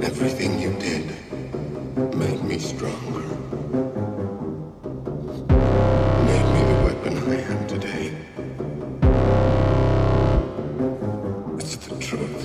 Everything you did made me stronger. Made me the weapon I am today. It's the truth.